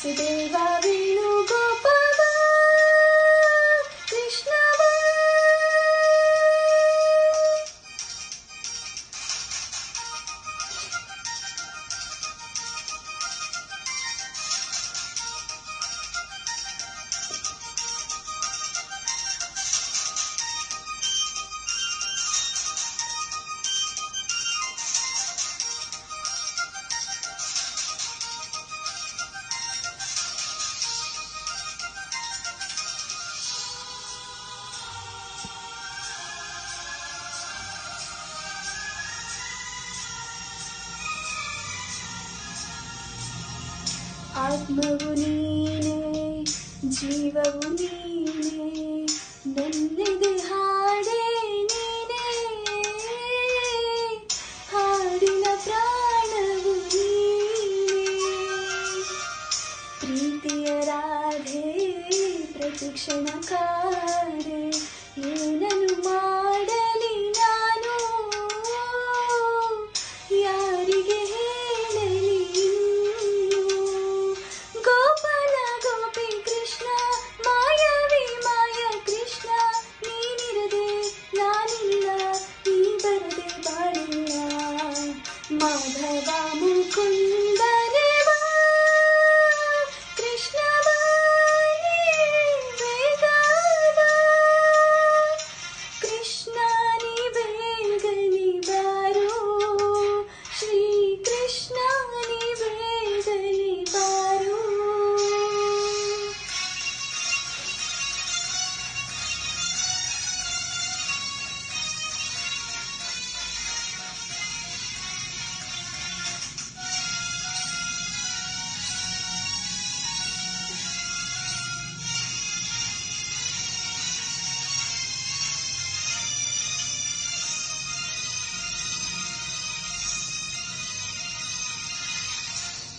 Sudeva ఆత్మవు నీనే జీవవు నీ Saya.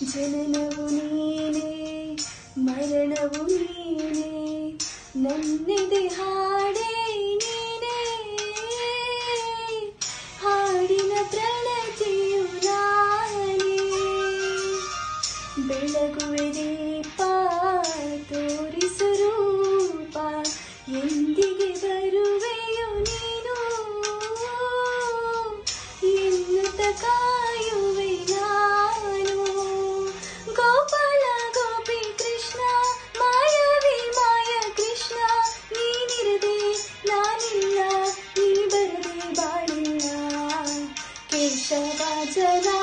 ಜನನವು ನೀನೇ ಮರಣವು ನೀನೇ ನನ್ನಿದೆ ಹಾಡೆ ನೀನೇ. ಹಾಡಿನ ಪ್ರಣತಿಯು ನಾನೇ. ಬೆಳಗುವೆ Chơi